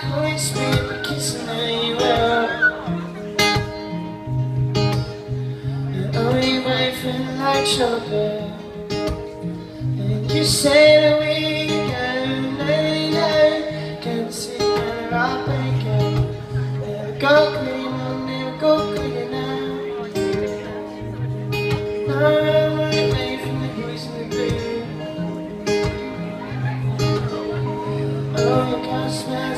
couldn't speak, but kissing anywhere. And only way feeling like chocolate. And you say that we can lay can't see where I think it. Never go clean, I'll never go clean now. The the I'll you. No, never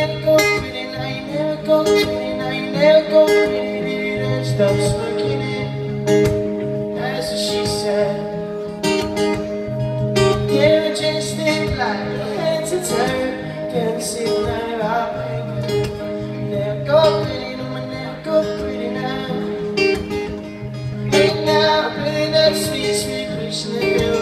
never go you never go you never go pretty. Don't stop smoking it. That's what she said. Never just stay back, head to toe. Can't see I'll break you. Never go never go pretty now. Hey now, that sweet, sweet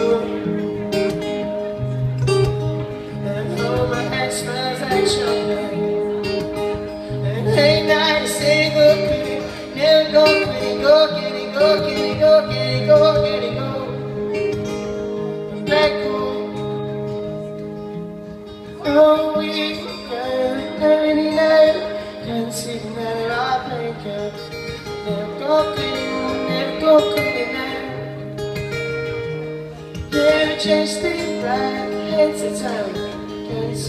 Oh, we can dirty now. Can't see now, I think of. Never go clean, never go clean. Yeah, just head to toe. Can't see